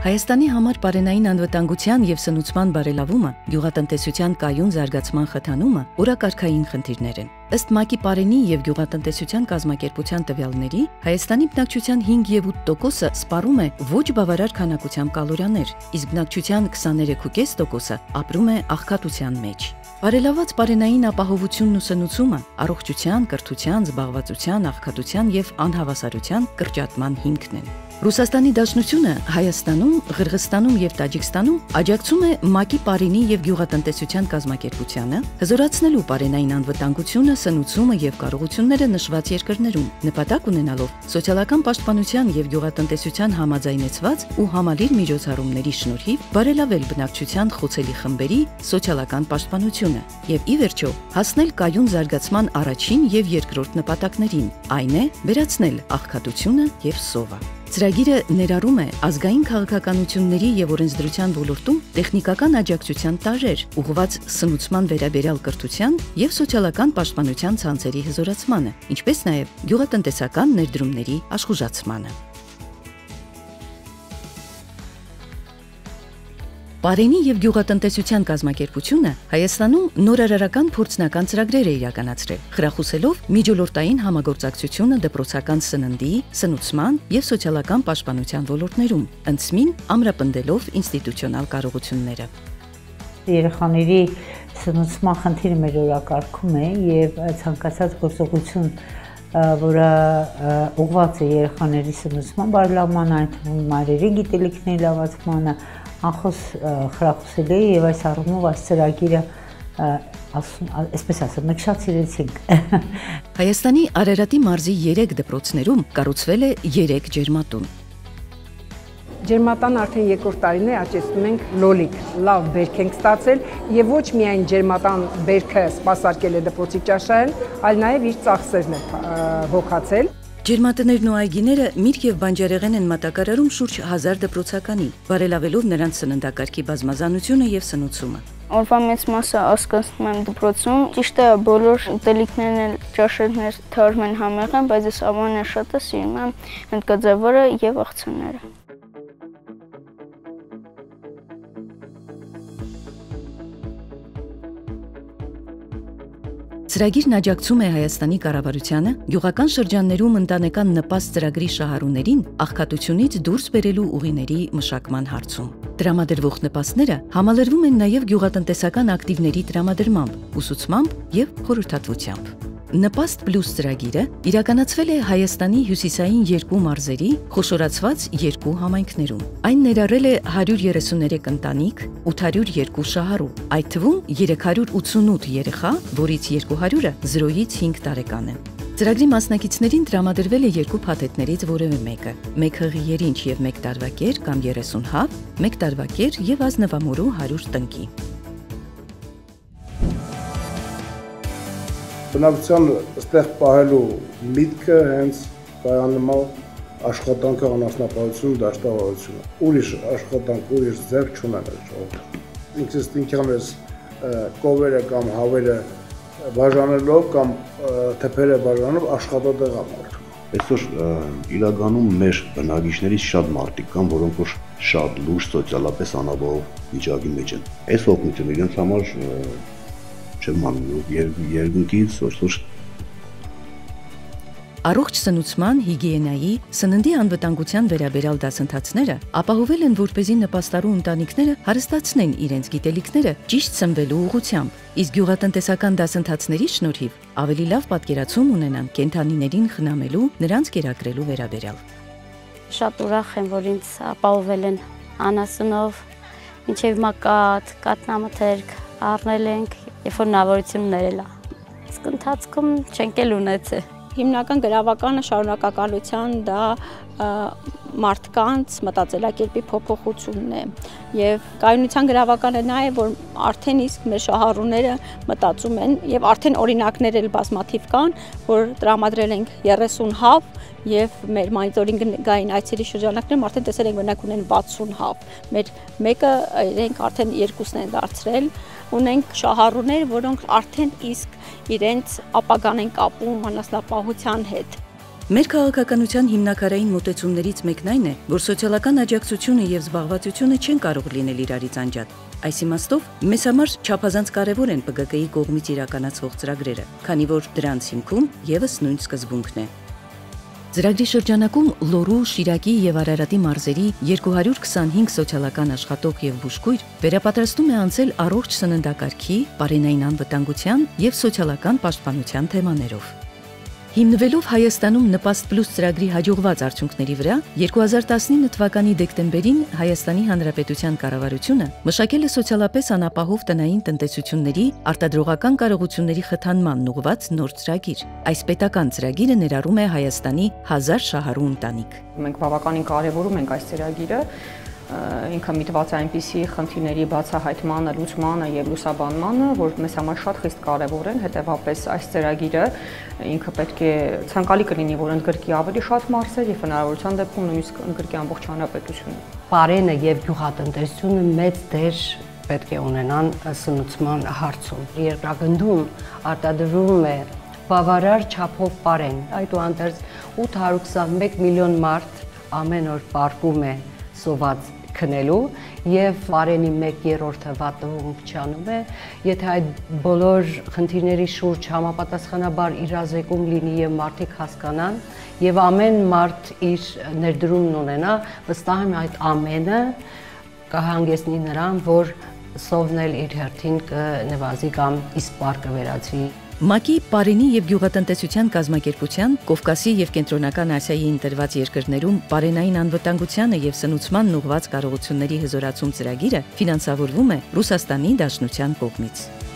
Հայաստանի համար բարենային անվտանգության եւ սնուցման բարելավումը, գյուղատնտեսության կայուն զարգացման խթանումը օրակարգային խնդիրներ են։ Ըստ ՄԱԿ-ի Պարենի եւ գյուղատնտեսության կազմակերպության տվյալների, Հայաստանի բնակչության 5 եւ 8%-ը սպառում է ոչ բավարար քանակությամբ կալորիաներ, իսկ բնակչության 23.5%-ը ապրում է աղքատության մեջ։ Բարելաված բարենային ապահովությունն ու սնուցումը առողջության, կրթության, զբաղվածության, աղքատության եւ անհավասարության կրճատման հիմքն են։ Ռուսաստանի Դաշնությունը Հայաստանում, Ղրղստանում եւ Տաջիկստանում աջակցում է ՄԱԿ-ի Պարինի եւ Գյուղատնտեսության կազմակերպությանը, հզորացնելու բարենային անվտանգությունը, սնուցումը եւ կարողությունները նշված երկրներում, նպատակ ունենալով սոցիալական պաշտպանության եւ գյուղատնտեսության համաձայնեցված ու համալիր միջոցառումների շնորհիվ բարելավել բնակչության խոցելի խմբերի սոցիալական պաշտպանությունը եւ ի վերջո հասնել կայուն զարգացման առաջին եւ երկրորդ նպատակներին, այն է վերացնել աղքատությունը եւ սովը։ Ծրագիրը ներառում է ազգային քաղաքականությունների եւ օրենսդրության ոլորտում տեխնիկական աջակցության տարեր, ուղղված սնուցման վերաբերյալ կրթության եւ սոցիալական պաշտպանության ցանցերի հզորացմանը, ինչպես նաեւ գյուղատնտեսական ներդրումների աշխուժացմանը։ Պարենի եւ գյուղատնտեսության կազմակերպությունը Հայաստանում նորարարական փորձնական ծրագրեր է իրականացրել, խրախուսելով միջոլորտային համագործակցությունը դպրոցական սննդի, սնուցման եւ սոցիալական պաշտպանության ոլորտներում, ընծմին ամրապնդելով ինստիտուցիոնալ կարողությունները։ Երեխաների սնուցման խնդիրը մեր օրակարգում է եւ ցանկացած գործողություն որը ուղղված է երեխաների սնուցման բարելավման, այն թվում մայրերի գիտելիքների լավացմանը, անխոս խրախուսել էի եւ այս առումով այս ծրագիրը ասում այսպես ասեմ մենք շատ սիրեցինք Հայաստանի Արարատի մարզի 3 դպրոցներում կառուցվել է 3 ջերմատուն Ջերմատան արդեն երկրորդ տարին է աճեցնում ենք լոլիկ։ Լավ բերք ենք ստացել եւ ոչ միայն ջերմատան բերքը սпасարկել է դպրոցի ճաշային, այլ նաեւ իր ծախսերն է հոգացել։ Ջերմատներն ու այգիները Միրգ եւ Բանջարեղեն են մատակարարում շուրջ 1000 դպրոցականի, բարելավելով նրանց սննդակարգի բազմազանությունը եւ սնուցումը։ Օրվա մեծ մասը ասկացնում եմ դպրոցում։ Ճիշտ է, բոլոր ուտելիքներն էլ ճաշերներ թարմ են համեղեն, բայց ես ամենը շատը սիրում եմ հնդկաձևորը եւ աղցանները։ Ծրագիրն աջակցում է Հայաստանի կառավարությանը գյուղական շրջաններում ընտանեկան նպաստ ծրագրի շահառուներին աղքատությունից դուրս բերելու ուղիների մշակման հարցում։ Տրամադրվող նպաստները համալրվում են նաև գյուղատնտեսական ակտիվների տրամադրմամբ, ուսուցմամբ եւ խորհրդատվությամբ։ Նպաստ պլյուս ծրագիրը իրականացվել է Հայաստանի հյուսիսային երկու մարզերի խոշորացված երկու համայնքներում։ Այն ներառել է 133 ընտանիք, 802 շահառու, այդ թվում 388 երեխա, որից 200-ը 0-ից 5 տարեկան են։ Ծրագրի մասնակիցներին տրամադրվել է երկու փաթեթներից որևէ մեկը՝ մեկ հղի երինչ եւ մեկ տարվա կեր կամ 30 հավ, մեկ տարվա կեր եւ ազնվամորու 100 տնկի։ բնակության ստեղ պահելու միտքը հենց կայաննmal աշխատանքը անասնապահություն դաշտավարությունը։ Ուրիշ աշխատանք, ուրիշ ձեռք չունեն այդ ժողովուրդը։ Ինքս ինքան ես կովերը կամ հավերը բաժանելով կամ թփերը բաժանելով աշխատատեղ ամորթ։ Այսօր իրականում մեր բնակիչներից շատ մարդիկ կան, որոնք որ շատ լուրջ սոցիալապես անապահով վիճակի մեջ են։ Այս օգնությունը իրենց համար չեմ անում երկնքից ոչ Առողջ սնուցման, հիգիենայի, սննդի անվտանգության վերաբերյալ դասընթացները ապահովել են, որպեսզի նպաստարու ընտանիքները հարստացնեն իրենց գիտելիքները ճիշտ սնվելու ուղղությամբ, իսկ գյուղատնտեսական դասընթացների շնորհիվ ավելի լավ պատկերացում ունենան կենթանիներին խնամելու, նրանց կերակրելու վերաբերյալ։ Շատ ուրախ եմ, որ ինձ ապահովել են անասունով, մինչև մակատ, կատնամթերք առնել ենք երբ որ հնարավորություն ներել է։ Իսկ ընթացքում չենք էլ ունեցել։ Հիմնական գրավականը շարունակականության դա մարդկանց մտածելակերպի փոփոխությունն է եւ կայունության գրավականը նա է որ արդեն իսկ մեր շահառուները մտածում են եւ արդեն օրինակներ էլ բազմաթիվ կան որ տրամադրել ենք 30 հավ եւ մեր մոնիտորինգային այցերի շրջանակներում արդեն տեսել ենք մենակ ունեն 60 հավ մեր մեկը իրենք արդեն երկուսն են դարձրել ունենք շահառուներ որոնք արդեն իսկ իրենց ապագան են կապում անասնապահության հետ Մեր քաղաքականության հիմնակարային մոտեցումներից մեկն այն է, որ սոցիալական աջակցությունը եւ զբաղվածությունը չեն կարող լինել իրարից անջատ։ Այս իմաստով մեզ համար չափազանց կարևոր են ՊԳԿ-ի կողմից իրականացվող ծրագրերը, քանի որ դրանց հիմքում եւս նույն սկզբունքն է։ Ծրագրի շրջանակում Լոռու, Շիրակի եւ Արարատի մարզերի 225 սոցիալական աշխատող եւ բուժքույր վերապատրաստում է անցել առողջ սննդակարգի, բարենային անվտանգության եւ սոցիալական պաշտպանության թեմաներով։ Հիմնվելով Հայաստանում նպաստ պլյուս ծրագրի հաջողված արդյունքների վրա, 2019 թվականի դեկտեմբերին Հայաստանի Հանրապետության կառավարությունը մշակել է սոցիալապես անապահով տնային տնտեսությունների արտադրողական կարողությունների խթանման ուղղված նոր ծրագիր։ Այս պետական ծրագիրը ներառում է Հայաստանի 1000 շահառու ընտանիք։ Մենք բավականին կարևորում ենք այս ծրագիրը, ինքը միտված է այնպիսի խնդիրների բացահայտմանը, լուծմանը եւ լուսաբանմանը, որ մեզ համար շատ խիստ կարեւոր են, հետեւապես այս ծրագիրը ինքը պետք է ցանկալի կլինի, որ ընդգրկի ավելի շատ մարզեր եւ հնարավորության դեպքում նույնիսկ ընդգրկի ամբողջ հանրապետությունը։ Պարենը եւ գյուղատնտեսությունը մեծ դեր պետք է ունենան սնուցման հարցում։ Երկրագնդում արտադրվում է բավարար չափով պարեն։ Այդուհանդերձ 821 միլիոն մարդ ամեն օր պարկում է սոված քնելու եւ վարենի 1/3-ը վատում չանում է, եթե այդ բոլոր խնդիրների շուրջ համապատասխանաբար իրազեկում լինի եւ մարդիկ հասկանան եւ ամեն մարդ իր ներդրումն ունենա, վստահ եմ այդ ամենը կհանգեցնի նրան, որ սովնել իր հերթին կնվազի կամ իսպար կվերածվի ՄԱԿ-ի Պարենի եւ գյուղատնտեսության կազմակերպության Կովկասի եւ Կենտրոնական Ասիայի ընտրված երկրներում բարենային անվտանգությանը եւ սնուցման ուղղված կարողությունների հզորացում ծրագիրը ֆինանսավորվում է Ռուսաստանի Դաշնության կողմից։